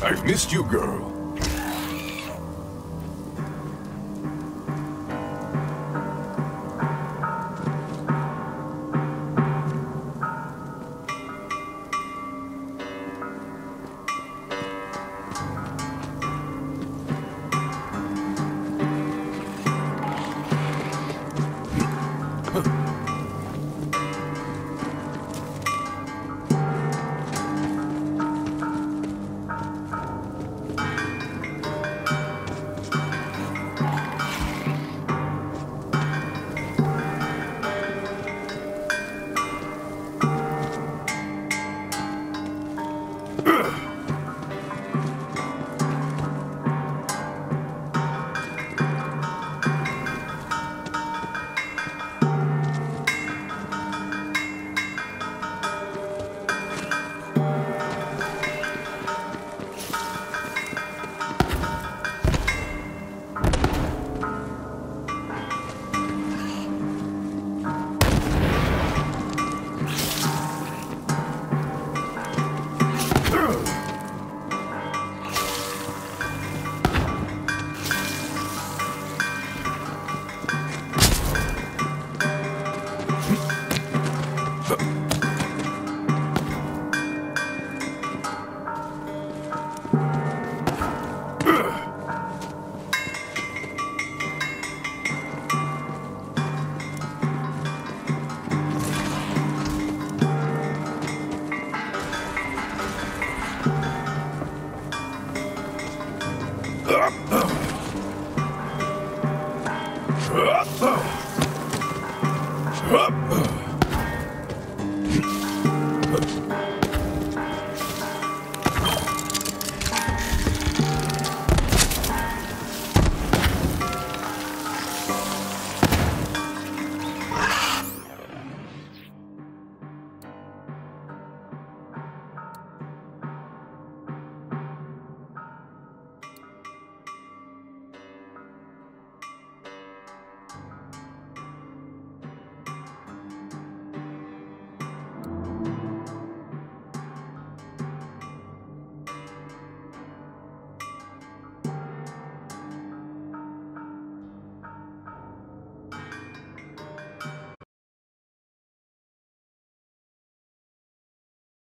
I've missed you, girl. Up!